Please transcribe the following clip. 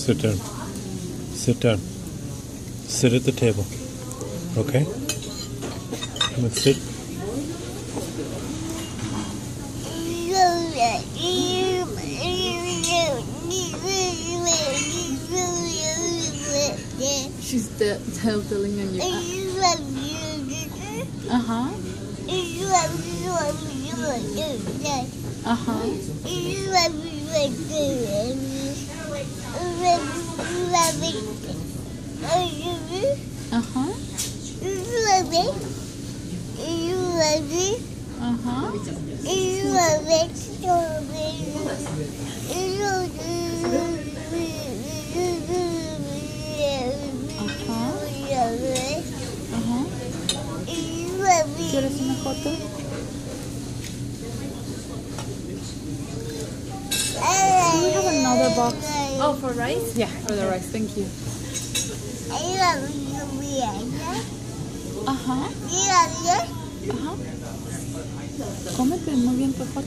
Sit down. Sit down. Sit at the table. Okay? Come and sit. She's the telling on you. Uh huh. Uh huh. Uh huh. Uh huh. ¿Quieres una foto? We have another box? Oh, for rice? Yeah, for the rice. Thank you. Uh huh. Uh huh. Cómete muy bien tu foto.